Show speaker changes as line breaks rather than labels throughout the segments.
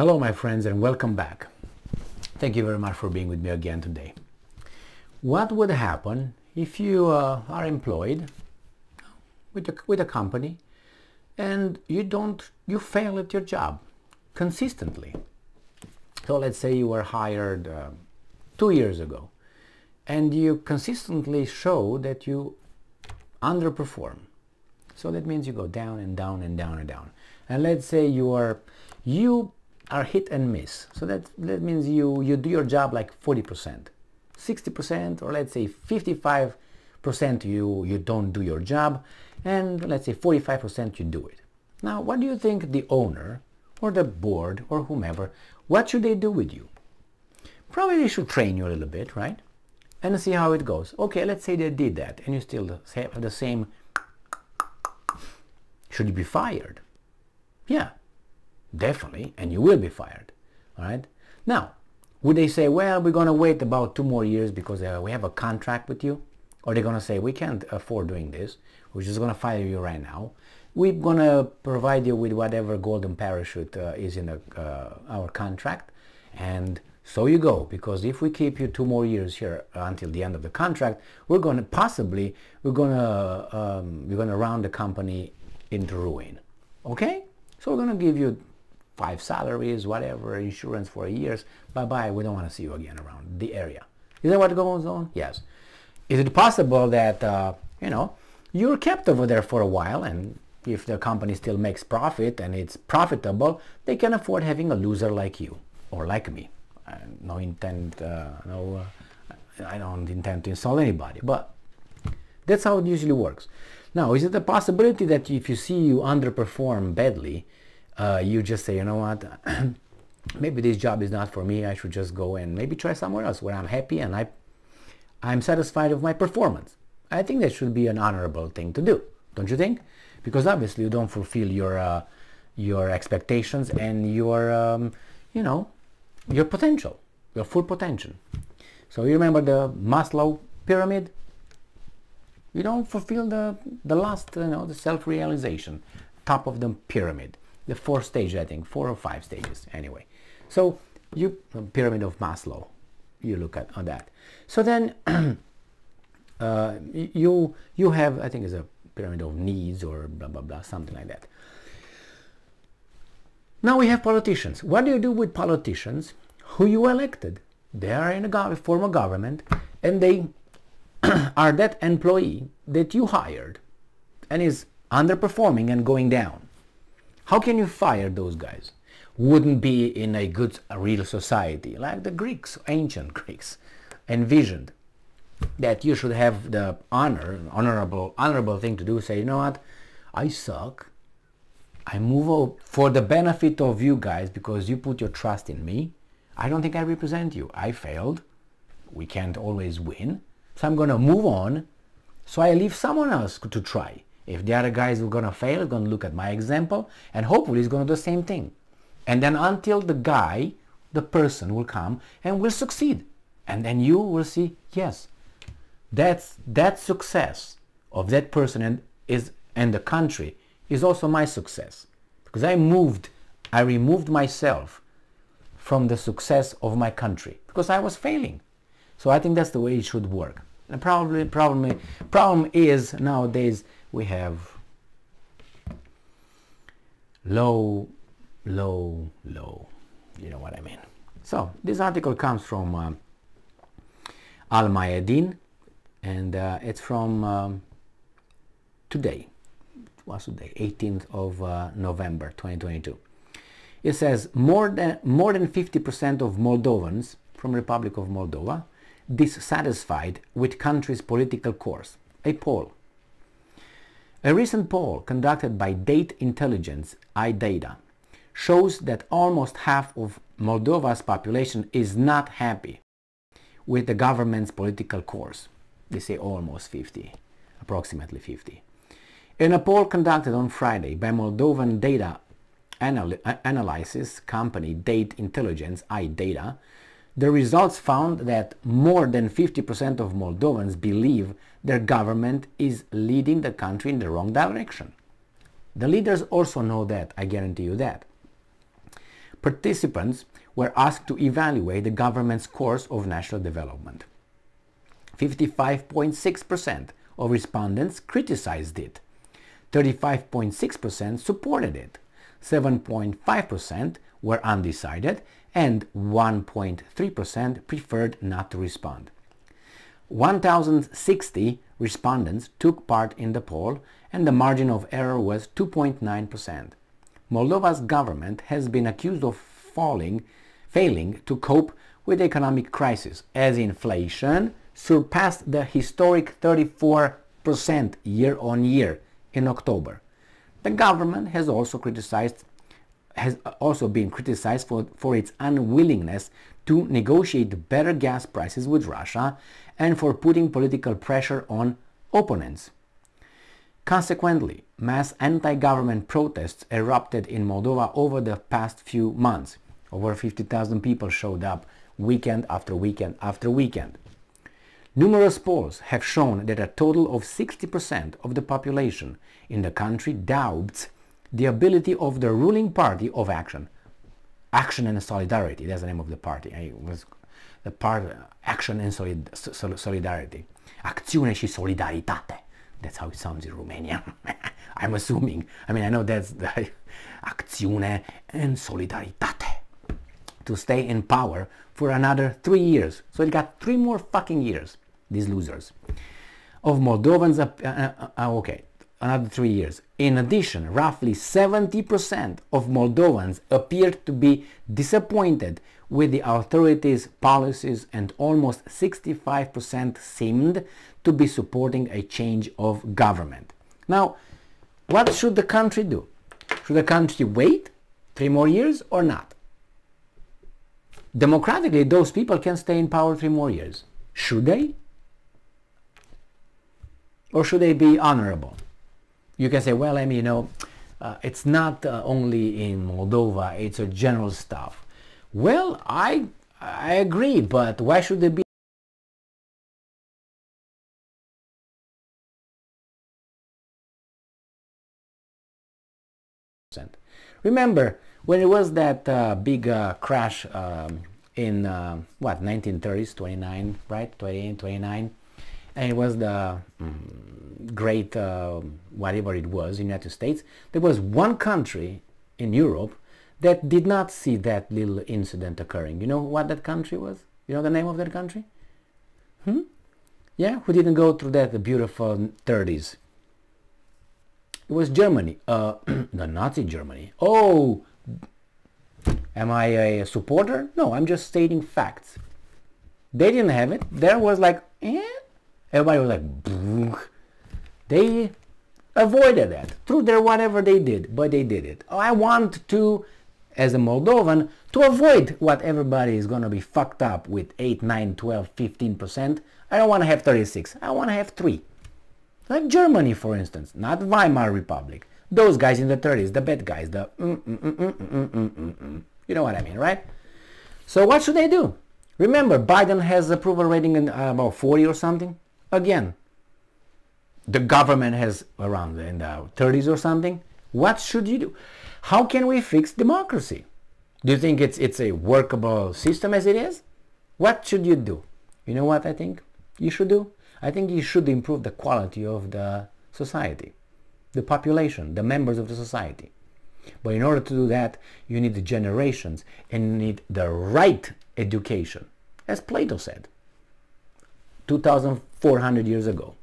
Hello, my friends, and welcome back. Thank you very much for being with me again today. What would happen if you uh, are employed with a, with a company and you don't you fail at your job consistently? So let's say you were hired uh, two years ago and you consistently show that you underperform. So that means you go down and down and down and down. And let's say you are you are hit and miss. So that, that means you, you do your job like 40%, 60% or let's say 55% you, you don't do your job and let's say 45% you do it. Now what do you think the owner or the board or whomever, what should they do with you? Probably they should train you a little bit, right? And see how it goes. Okay, let's say they did that and you still have the same. Should you be fired? Yeah, Definitely, and you will be fired. All right. Now, would they say, well, we're going to wait about two more years because uh, we have a contract with you? Or they're going to say, we can't afford doing this. We're just going to fire you right now. We're going to provide you with whatever golden parachute uh, is in uh, our contract. And so you go, because if we keep you two more years here until the end of the contract, we're going to possibly, we're going to, um, we're going to round the company into ruin. Okay? So we're going to give you five salaries, whatever, insurance for years. Bye-bye, we don't want to see you again around the area. Is that what goes on? Yes. Is it possible that, uh, you know, you're kept over there for a while and if the company still makes profit and it's profitable, they can afford having a loser like you or like me. Uh, no intent, uh, no, uh, I don't intend to insult anybody, but that's how it usually works. Now, is it a possibility that if you see you underperform badly, uh, you just say, you know what, maybe this job is not for me. I should just go and maybe try somewhere else where I'm happy and I, I'm satisfied with my performance. I think that should be an honorable thing to do, don't you think? Because obviously you don't fulfill your uh, your expectations and your um, you know your potential, your full potential. So you remember the Maslow pyramid? You don't fulfill the the last you know the self-realization, top of the pyramid the four stages, I think, four or five stages anyway. So you pyramid of Maslow, you look at on that. So then uh, you you have I think it's a pyramid of needs or blah blah blah something like that. Now we have politicians. What do you do with politicians who you elected? They are in a form of government and they are that employee that you hired and is underperforming and going down. How can you fire those guys? Wouldn't be in a good a real society like the Greeks, ancient Greeks, envisioned that you should have the honor, honorable, honorable thing to do. Say, you know what, I suck. I move for the benefit of you guys because you put your trust in me. I don't think I represent you. I failed. We can't always win. So I'm going to move on. So I leave someone else to try. If the other guys are going to fail, going to look at my example and hopefully he's going to do the same thing. And then until the guy, the person will come and will succeed. And then you will see, yes, that's that success of that person and is and the country is also my success. Because I moved, I removed myself from the success of my country because I was failing. So I think that's the way it should work. And probably problem problem is nowadays we have low, low, low. You know what I mean. So this article comes from uh, Al Mayadeen and uh, it's from um, today. What's today? 18th of uh, November 2022. It says more than more than 50% of Moldovans from Republic of Moldova dissatisfied with country's political course. A poll a recent poll conducted by Date Intelligence, iData, shows that almost half of Moldova's population is not happy with the government's political course. They say almost 50, approximately 50. In a poll conducted on Friday by Moldovan data anal uh, analysis company Date Intelligence, iData, the results found that more than 50% of Moldovans believe their government is leading the country in the wrong direction. The leaders also know that, I guarantee you that. participants were asked to evaluate the government's course of national development. 55.6% of respondents criticized it. 35.6% supported it. 7.5% were undecided and 1.3% preferred not to respond. 1,060 respondents took part in the poll and the margin of error was 2.9%. Moldova's government has been accused of falling, failing to cope with the economic crisis as inflation surpassed the historic 34% year on year in October. The government has also criticized has also been criticized for, for its unwillingness to negotiate better gas prices with Russia and for putting political pressure on opponents. Consequently, mass anti-government protests erupted in Moldova over the past few months. Over 50,000 people showed up weekend after weekend after weekend. Numerous polls have shown that a total of 60% of the population in the country doubts the ability of the ruling party of action. Action and Solidarity, that's the name of the party. It was the part Action and solid, Solidarity. Acțiune și solidaritate. That's how it sounds in Romania. I'm assuming. I mean, I know that's the acțiune and solidaritate. To stay in power for another three years. So it got three more fucking years, these losers. Of Moldovans, uh, uh, uh, okay, another three years. In addition, roughly 70% of Moldovans appeared to be disappointed with the authorities' policies and almost 65% seemed to be supporting a change of government. Now, what should the country do? Should the country wait three more years or not? Democratically, those people can stay in power three more years. Should they? Or should they be honorable? You can say, well, I mean, you know, uh, it's not uh, only in Moldova, it's a general stuff. Well, I, I agree, but why should they be Remember, when it was that uh, big uh, crash um, in, uh, what, 1930s, 29, right? 28, 29? And it was the um, great, uh, whatever it was, United States. There was one country in Europe that did not see that little incident occurring. You know what that country was? You know the name of that country? Hmm? Yeah, who didn't go through that beautiful 30s? It was Germany, uh, the Nazi Germany. Oh, am I a supporter? No, I'm just stating facts. They didn't have it. There was like, eh? Everybody was like, they avoided that through their whatever they did, but they did it. Oh, I want to, as a Moldovan, to avoid what everybody is going to be fucked up with 8, 9, 12, 15%. I don't want to have 36. I want to have 3. Like Germany, for instance, not Weimar Republic. Those guys in the 30s, the bad guys, the mm, mm, mm, you know what I mean, right? So what should they do? Remember, Biden has approval rating in uh, about 40 or something. Again, the government has around in the 30s or something. What should you do? How can we fix democracy? Do you think it's it's a workable system as it is? What should you do? You know what I think you should do? I think you should improve the quality of the society, the population, the members of the society. But in order to do that, you need the generations and you need the right education, as Plato said, 2,400 years ago,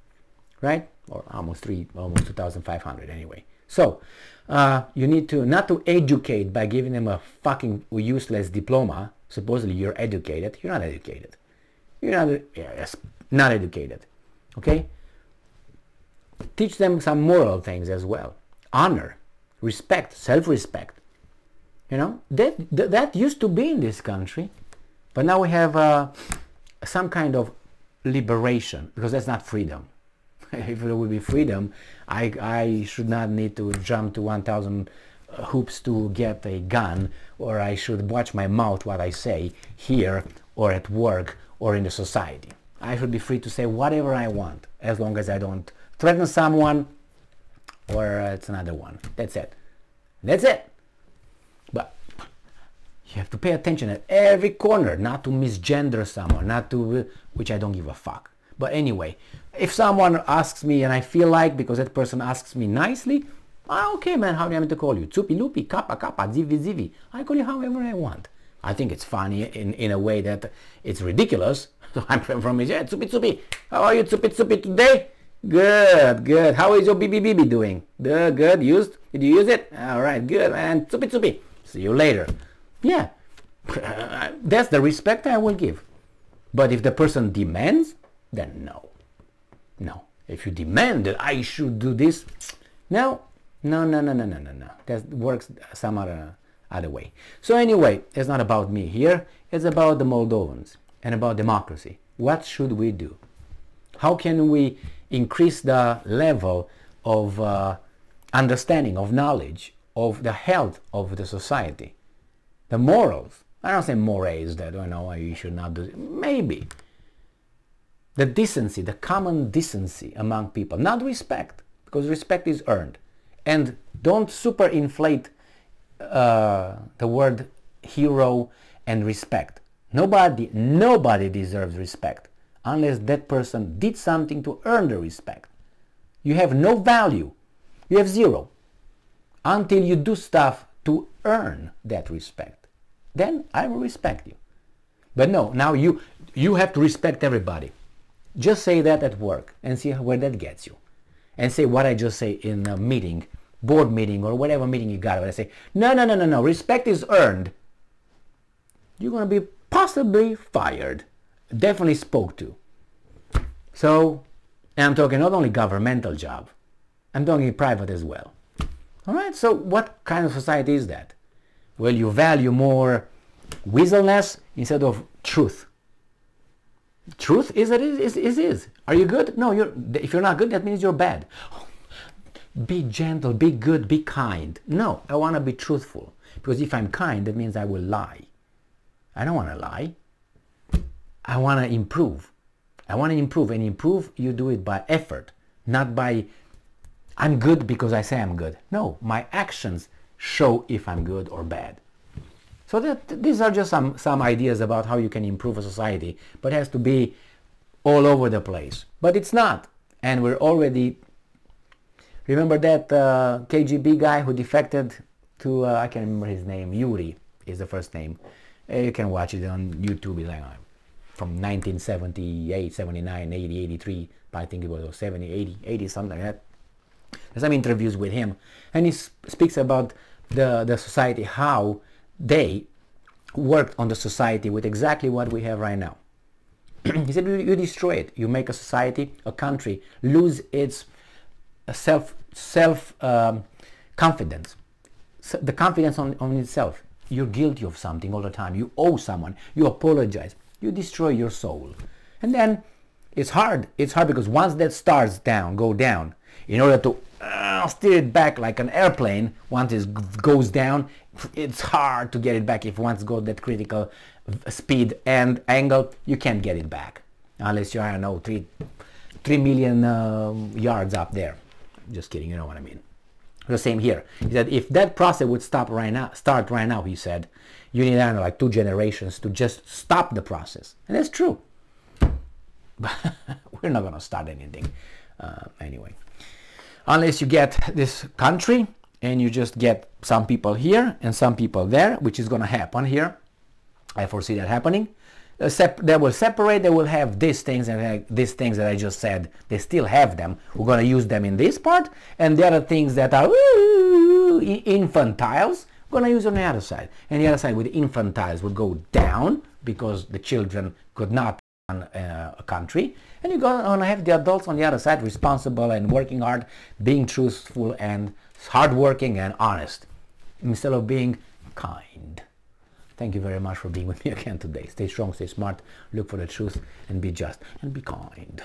right? Or almost three, almost 2,500 anyway. So uh, you need to not to educate by giving them a fucking useless diploma. Supposedly you're educated. You're not educated. You're not yes, not educated. Okay? Teach them some moral things as well. Honor, respect, self-respect. You know, that, that, used to be in this country, but now we have uh, some kind of liberation because that's not freedom. if it would be freedom, I, I should not need to jump to 1,000 hoops to get a gun or I should watch my mouth what I say here or at work or in the society. I should be free to say whatever I want as long as I don't threaten someone or it's another one. That's it. That's it. But have to pay attention at every corner, not to misgender someone, not to, which I don't give a fuck. But anyway, if someone asks me and I feel like, because that person asks me nicely, ah, okay man, how do you want to call you? Tsupi Lupi, Kappa Kappa, Zivi Zivi. I call you however I want. I think it's funny in, in a way that it's ridiculous. So I'm from, from yeah, Tsupi Tsupi. How are you Tsupi Tsupi today? Good, good. How is your BB Bibi doing? Good, good. Used? Did you use it? All right, good, man. Tsupi Tsupi. See you later. Yeah, that's the respect I will give. But if the person demands, then no. No. If you demand that I should do this, no, no, no, no, no, no, no, no. That works some other, other way. So anyway, it's not about me here. It's about the Moldovans and about democracy. What should we do? How can we increase the level of uh, understanding, of knowledge, of the health of the society? The morals. I don't say mores that, you know, you should not do. Maybe. The decency, the common decency among people. Not respect, because respect is earned. And don't super inflate uh, the word hero and respect. Nobody, nobody deserves respect unless that person did something to earn the respect. You have no value. You have zero until you do stuff to earn that respect. Then I will respect you. But no, now you you have to respect everybody. Just say that at work and see where that gets you. And say what I just say in a meeting, board meeting or whatever meeting you got. I say, no, no, no, no, no. Respect is earned. You're going to be possibly fired. Definitely spoke to. So, I'm talking not only governmental job, I'm talking private as well. All right, so what kind of society is that? Well, you value more weaselness instead of truth. Truth is that it is, is, is. Are you good? No, you're, if you're not good, that means you're bad. Be gentle, be good, be kind. No, I want to be truthful. Because if I'm kind, that means I will lie. I don't want to lie. I want to improve. I want to improve. And improve, you do it by effort, not by, I'm good because I say I'm good. No, my actions show if I'm good or bad. So that, these are just some, some ideas about how you can improve a society, but it has to be all over the place. But it's not. And we're already, remember that uh, KGB guy who defected to, uh, I can't remember his name, Yuri is the first name. Uh, you can watch it on YouTube. It's like, uh, from 1978, 79, 80, 83, I think it was 70, 80, 80, something like that. Some interviews with him, and he speaks about the, the society, how they worked on the society with exactly what we have right now. he said, you, you, destroy it. You make a society, a country, lose its uh, self, self um, confidence, so the confidence on, on itself. You're guilty of something all the time. You owe someone. You apologize. You destroy your soul. And then it's hard. It's hard because once that starts down, go down, in order to uh, steer it back like an airplane, once it goes down, it's hard to get it back. If once got that critical speed and angle, you can't get it back unless you are, know, three, three million uh, yards up there. Just kidding, you know what I mean. The same here. He said if that process would stop right now, start right now, he said, you need, I don't know, like two generations to just stop the process. And that's true. But we're not going to start anything uh, anyway. Unless you get this country and you just get some people here and some people there, which is going to happen here. I foresee that happening. Uh, they will separate, they will have these things and these things that I just said, they still have them. We're going to use them in this part, and the other things that are infantiles, we're going to use on the other side. And the other side with infantiles will go down because the children could not uh, a country. And you're going to have the adults on the other side responsible and working hard, being truthful and hardworking and honest instead of being kind. Thank you very much for being with me again today. Stay strong, stay smart, look for the truth, and be just and be kind.